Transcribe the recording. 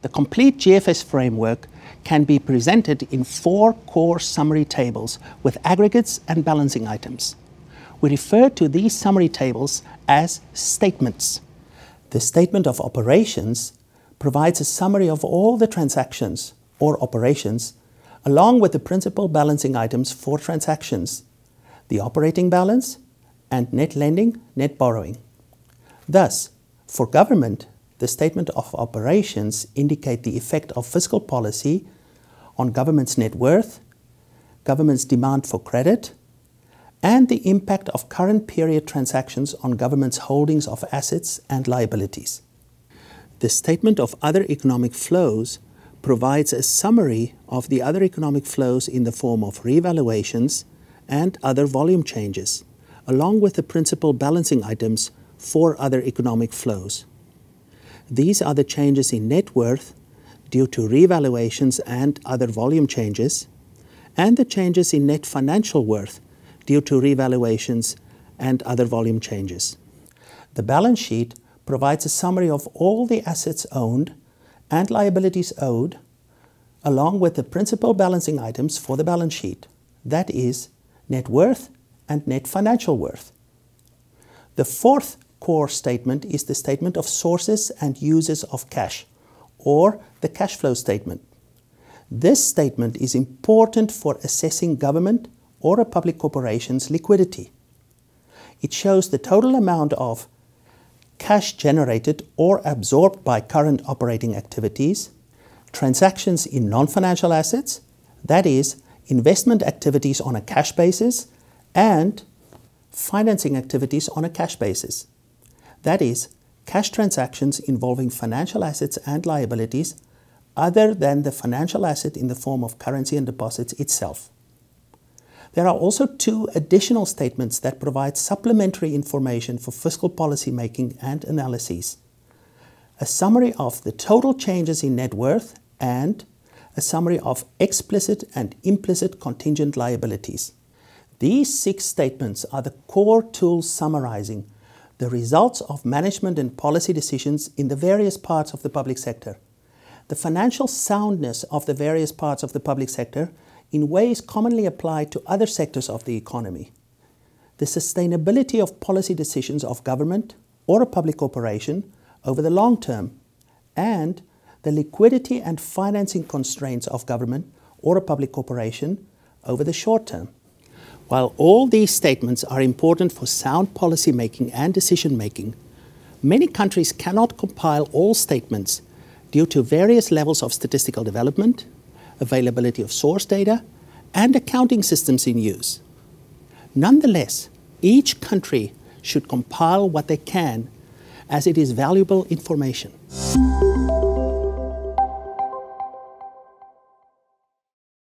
The complete GFS framework can be presented in four core summary tables with aggregates and balancing items. We refer to these summary tables as statements. The statement of operations provides a summary of all the transactions or operations along with the principal balancing items for transactions, the operating balance, and net lending, net borrowing. Thus, for government, the statement of operations indicate the effect of fiscal policy on government's net worth, government's demand for credit, and the impact of current period transactions on government's holdings of assets and liabilities. The statement of other economic flows provides a summary of the other economic flows in the form of revaluations and other volume changes, along with the principal balancing items for other economic flows. These are the changes in net worth due to revaluations and other volume changes, and the changes in net financial worth due to revaluations and other volume changes. The balance sheet provides a summary of all the assets owned and liabilities owed, along with the principal balancing items for the balance sheet, that is, net worth and net financial worth. The fourth core statement is the statement of sources and uses of cash, or the cash flow statement. This statement is important for assessing government or a public corporation's liquidity. It shows the total amount of cash generated or absorbed by current operating activities, transactions in non-financial assets, that is, investment activities on a cash basis, and financing activities on a cash basis. That is, cash transactions involving financial assets and liabilities other than the financial asset in the form of currency and deposits itself. There are also two additional statements that provide supplementary information for fiscal policy making and analyses. A summary of the total changes in net worth and a summary of explicit and implicit contingent liabilities. These six statements are the core tools summarizing the results of management and policy decisions in the various parts of the public sector, the financial soundness of the various parts of the public sector in ways commonly applied to other sectors of the economy, the sustainability of policy decisions of government or a public corporation over the long term, and the liquidity and financing constraints of government or a public corporation over the short term. While all these statements are important for sound policy making and decision making, many countries cannot compile all statements due to various levels of statistical development, availability of source data, and accounting systems in use. Nonetheless, each country should compile what they can as it is valuable information.